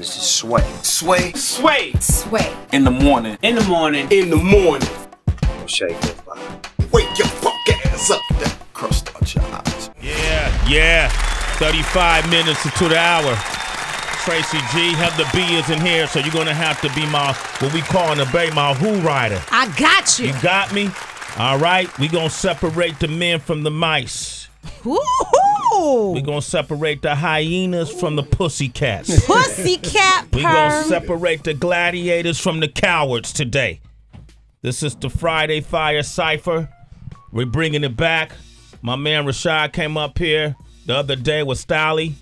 This is Sway. Sway. Sway. Sway. In the morning. In the morning. In the morning. Shake hip hop. Wake your fuck ass up. That crust out your eyes. Yeah, yeah. 35 minutes to the hour. Tracy G, Heather B is in here, so you're gonna have to be my what we call in the Bay my who rider. I got you. You got me? All right, we gonna separate the men from the mice. Woo-hoo. we gonna separate the hyenas from the pussycats. Pussycat We're gonna separate the gladiators from the cowards today. This is the Friday Fire Cipher. We're bringing it back. My man Rashad came up here the other day with Stalley.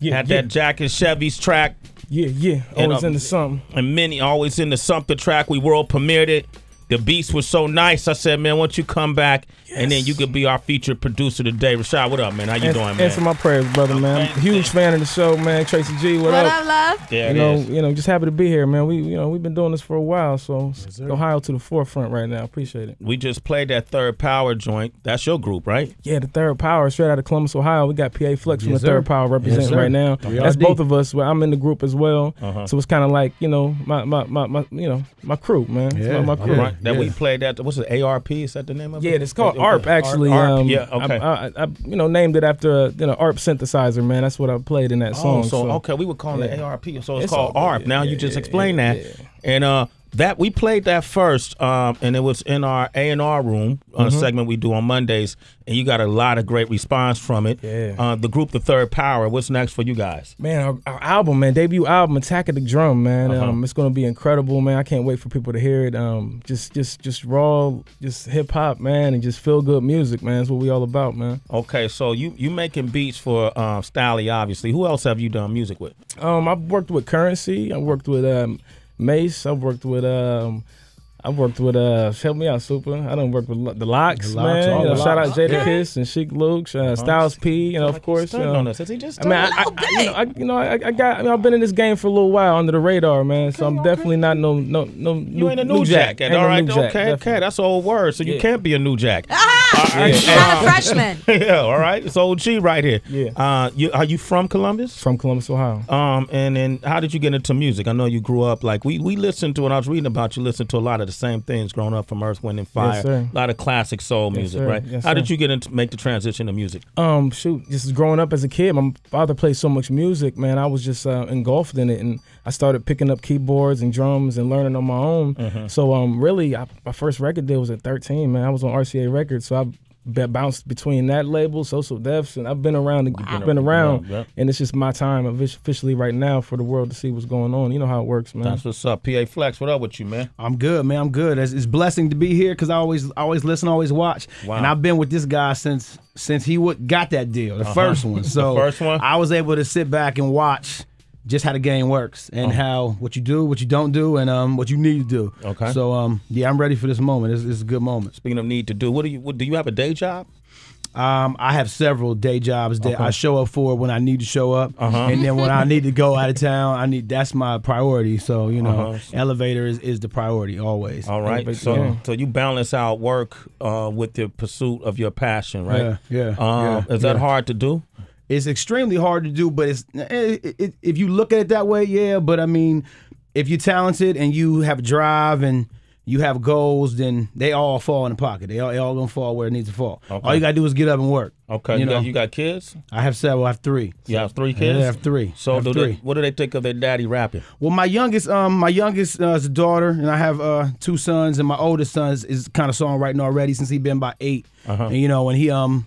Yeah, Had yeah, that Jack and Chevy's track yeah, yeah. And, Always um, into something. and many always in the something track. We world premiered it. The beats were so nice. I said, man, why don't you come back and then you could be our featured producer today. Rashad, what up, man? How you Ans- doing, man? Answer my prayers, brother, man. Okay. Huge fan of the show, man. Tracy G, what, What up? up, love? there You it know, is. you know, just happy to be here, man. We, you know, we've been doing this for a while, so Ohio to the forefront right now. Appreciate it. We just played that third power joint. That's your group, right? Yeah, the Third Power, straight out of Columbus, Ohio. We got PA Flex from Yes, the Third. Power representing sir. right now. We That's both of us. Well, I'm in the group as well, Uh-huh. so it's kind of like you know my my, my my you know my crew, man. It's Yeah, my, my crew. yeah. Right. That we played that. What's it? ARP? Is that the name of it? Yeah, it's called Okay. ARP actually. ARP, um, yeah, okay. I, I, I, you know, named it after a, you know ARP synthesizer, man. That's what I played in that Oh, song. so, okay, we were calling it. ARP, so it's, It's called ARP. yeah, now you just yeah, explained yeah, that, yeah. and uh, that we played that first, um, and it was in our A and R room uh, Mm-hmm. segment we do on Mondays, and you got a lot of great response from it. Yeah. Uh, the group, the Third Power. What's next for you guys? Man, our, our album, man, debut album, Attack of the Drum, man. Uh-huh. Um, it's gonna be incredible, man. I can't wait for people to hear it. Um, just, just, just raw, just hip hop, man, and just feel good music, man. That's what we all about, man. Okay, so you you making beats for um, Stalley, obviously. Who else have you done music with? Um, I've worked with Curren$y. I've worked with um, Mace. I've worked with um. I've worked with uh help me out super. I done worked with the Lox, The Lox, man. all You know, the shout out Lox. Jada Yeah. Kiss and Sheek Louch, uh, Styles P, you know, of course. you know. on us. He just I mean, I, I, I, you know, I, you know I, I got. I mean, I've been in this game for a little while under the radar, man. So I'm definitely not no, no, no. You ain't a new jack. Ain't All no right, okay, jack, okay. That's an old word, so you Yeah. can't be a new jack. Yeah. you're not a freshman. yeah, all right. It's old G right here. Yeah. Uh, you are you from Columbus? From Columbus, Ohio. Um, and then how did you get into music? I know you grew up like we we listened to when I was reading about you. Listened to a lot of the same things growing up from Earth, Wind, and Fire. sir. a lot of classic soul Yes, music, sir. right? Yes, how did you get into make the transition to music? Um, shoot, just growing up as a kid, my father played so much music, man. I was just uh, engulfed in it, and I started picking up keyboards and drums and learning on my own. Mm-hmm. So, um, really, I, my first record deal was at 13, man. I was on RCA Records, so I be- bounced between that label, Social Deaths, and I've been around, been, been around, around, yeah. and it's just my time officially right now for the world to see what's going on. You know how it works, man. That's what's up. PA Flex, what up with you, man? I'm good, man. I'm good. It's, it's blessing to be here because I always, always listen, always watch. Wow. And I've been with this guy since since he would, got that deal, the uh-huh. first one. So first one? I was able to sit back and watch just how the game works and how what you do, what you don't do, and um what you need to do. Okay. So um yeah, I'm ready for this moment. It's, it's a good moment. Speaking of need to do, what do you what, do you have a day job? Um, I have several day jobs that I show up for when I need to show up, Uh-huh. and then when I need to go out of town, I need that's my priority. So you know, Uh-huh. elevator is, is the priority always. All right. but- So yeah. so you balance out work uh, with the pursuit of your passion, right? Yeah, yeah, Um, yeah, is that yeah. hard to do? It's extremely hard to do, but it's it, it, if you look at it that way, yeah. But I mean, if you're talented and you have drive and you have goals, then they all fall in the pocket. They all, they all gonna fall where it needs to fall. Okay. All you gotta do is get up and work. Okay. You You, know, got, you got kids? I have several. I have three. You have three kids? I have three. So have do three. they, what do they think of their daddy rapping? Well, my youngest, um, my youngest uh, is a daughter, and I have uh, two sons, and my oldest son is, is kind of songwriting already since he been about 8 Uh-huh. And you know, when he um,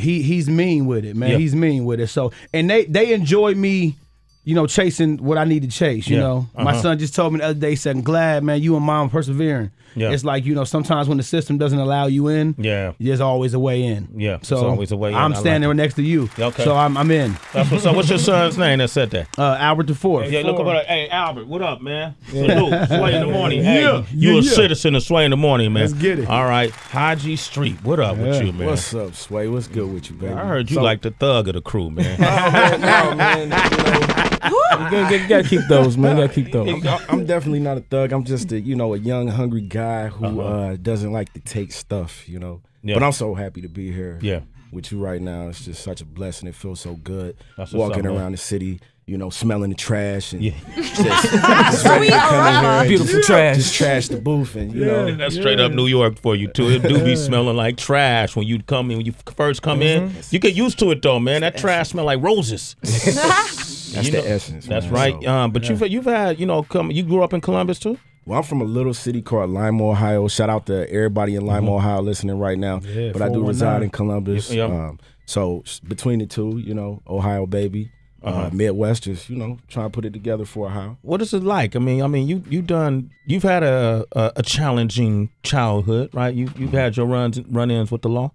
he he's mean with it, man. Yeah. He's mean with it. So, and they they enjoy me, you know, chasing what I need to chase. You Yeah. know, my Uh-huh. son just told me the other day, he said, "I'm glad, man, you and mom persevering." Yeah. It's like you know, sometimes when the system doesn't allow you in, Yeah. there's always a way in. Yeah, so there's always a way in. I'm I like standing it. next to you, Okay. so I'm I'm in. That's what's up. What's your son's name that said that? Uh, Albert the fourth. Yeah, look over Hey, Albert, what up, man? Salute. Sway in the morning. Hey, Yeah, you yeah, a yeah. citizen of Sway in the morning, man. Let's get it. All right. Hodgie Street, what up with you, man? What's up, Sway? What's good with you, baby? I heard you So- like the thug of the crew, man. Oh, man, no, man. You know, You gotta, you gotta keep those, man. You gotta keep those. I'm, I'm definitely not a thug. I'm just a you know a young, hungry guy who Uh-huh. uh, doesn't like to take stuff. You know, Yeah. but I'm so happy to be here. Yeah. with you right now. It's just such a blessing. It feels so good That's walking up, man. around the city. you know, smelling the trash and Yeah. just, just ready to come here and Beautiful just, trash. just trash the booth and you know. That's straight up New York for you too. It do be smelling like trash when you come in. When you first come in, Mm-hmm. you get used to it though, man. That trash smell like roses. That's You the know- essence. That's man. right. So- Um, but you've you've had you know come. You grew up in Columbus too. Well, I'm from a little city called Lima, Ohio. Shout out to everybody in Lima, Ohio, listening right now. Yeah, but I do reside in Columbus. Yeah. Um, so between the two, you know, Ohio baby, uh Midwest, just you know, trying to put it together for Ohio. What is it like? I mean, I mean, you you done you've had a a, a challenging childhood, right? You you've had your runs run-ins with the law.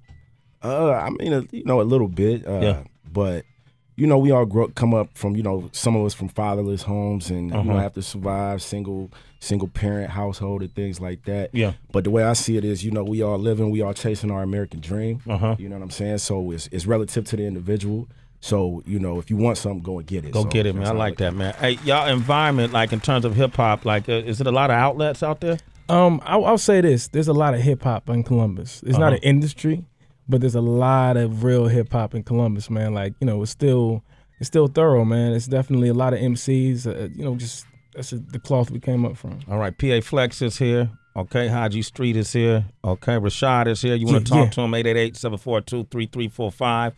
Uh, I mean, a, you know, a little bit. Uh, Yeah. But you know, we all grow, come up from you know, some of us from fatherless homes, and you know, Uh-huh. have to survive single single parent household and things like that. Yeah. But the way I see it is, you know, we all living, we all chasing our American dream. Uh-huh. You know what I'm saying? So it's it's relative to the individual. So you know, if you want something, go and get it. Go So get it, man. I like that, man. Hey, y'all environment, like in terms of hip hop, like, uh, is it a lot of outlets out there? Um, I'll, I'll say this: there's a lot of hip hop in Columbus. It's not Uh-huh. an industry, but there's a lot of real hip hop in Columbus, man. Like you know, it's still it's still thorough, man. It's definitely a lot of MCs. Uh, you know, just that's just the cloth we came up from. All right, PA Flex is here. Okay, Hodgie Street is here. Okay, Rashad is here. You want to Yeah, talk to him? 888-742-3345.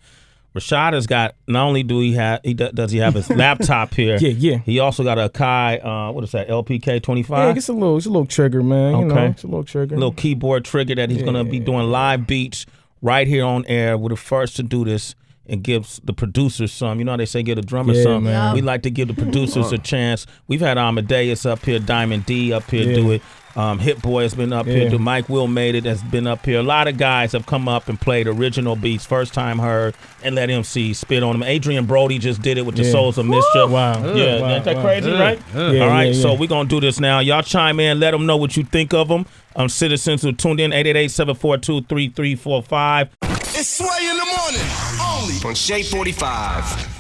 Rashad has got. Not only do he have, he do- does he have his laptop here. Yeah, yeah. He also got a Kai. Uh, what is that? LPK twenty five. Yeah, it's a little, it's a little trigger, man. You know, Okay. it's a little trigger. little keyboard trigger that he's gonna be doing live beats right here on air. We're the first to do this and gives the producers some. You know how they say give the drummer Yeah, some. man. We like to give the producers a chance. We've had Amadeus up here, Diamond D up here Yeah. do it. Um, Hit Boy has been up here. Yeah. Do Mike Will made it has been up here. A lot of guys have come up and played original beats, first time heard, and let MC spit on them. Adrian Brody just did it with the Souls of Mischief. Wow. Yeah, Wow, ain't that wow. crazy, right? Yeah, All right, yeah, so we're going to do this now. Y'all chime in, let them know what you think of them. Um, citizens who tuned in, 888-742-3345. It's Sway in the morning. Only On Shade 45.